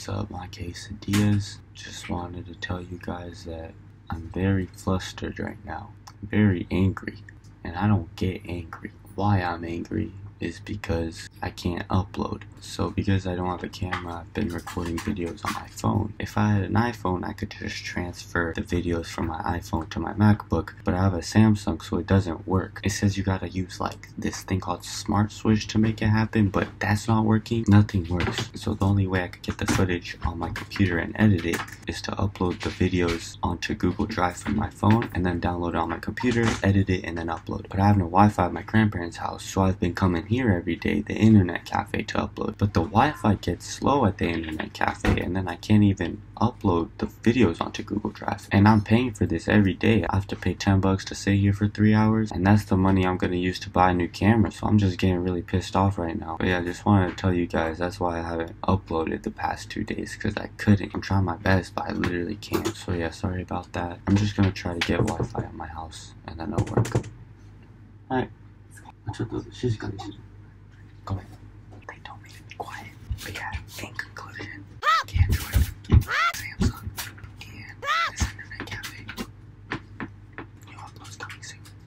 What's up, my quesadillas? Just wanted to tell you guys that I'm very flustered right now. very angry. And I don't get angry. Why I'm angry is because I can't upload. So because I don't have a camera, I've been recording videos on my phone. If I had an iPhone, I could just transfer the videos from my iPhone to my MacBook, but I have a Samsung so it doesn't work. It says you gotta use like this thing called Smart Switch to make it happen, but that's not working. Nothing works. So the only way I could get the footage on my computer and edit it is to upload the videos onto Google Drive from my phone and then download it on my computer, edit it, and then upload. But I have no Wi-Fi at my grandparents' house, so I've been coming here every day, the internet cafe, to upload. But the Wi-Fi gets slow at the internet cafe, and then I can't even upload the videos onto Google Drive. And I'm paying for this every day. I have to pay 10 bucks to sit here for three hours, and that's the money I'm gonna use to buy a new camera. So I'm just getting really pissed off right now. But yeah, I just wanted to tell you guys that's why I haven't uploaded the past two days because I couldn't. I'm trying my best, but I literally can't. So yeah, sorry about that. I'm just gonna try to get Wi-Fi at my house, and then it'll work. Alright. ちょっと静かにして。ごめん。